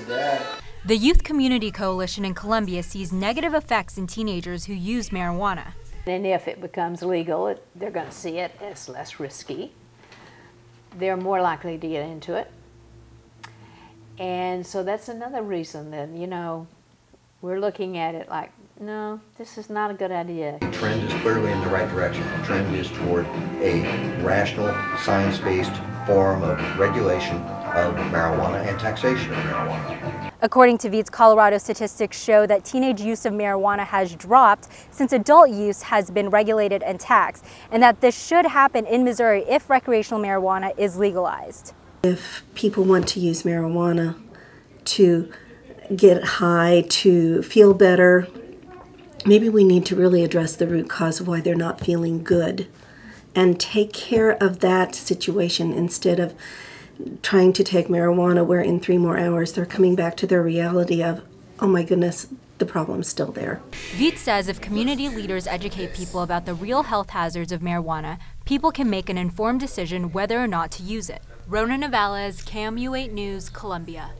to Dad. The Youth Community Coalition in Columbia sees negative effects in teenagers who use marijuana. And if it becomes legal, it, they're going to see it as less risky. They're more likely to get into it. And so that's another reason that, you know, we're looking at it like, no, this is not a good idea. The trend is clearly in the right direction. The trend is toward a rational, science-based form of regulation of marijuana and taxation of marijuana. According to Viets, Colorado statistics show that teenage use of marijuana has dropped since adult use has been regulated and taxed, and that this should happen in Missouri if recreational marijuana is legalized. If people want to use marijuana to get high, to feel better, maybe we need to really address the root cause of why they're not feeling good and take care of that situation instead of trying to take marijuana where in three more hours they're coming back to their reality of, oh my goodness, the problem's still there. Viets says if community leaders educate people about the real health hazards of marijuana, people can make an informed decision whether or not to use it. Rona Navales, KOMU 8 News, Columbia.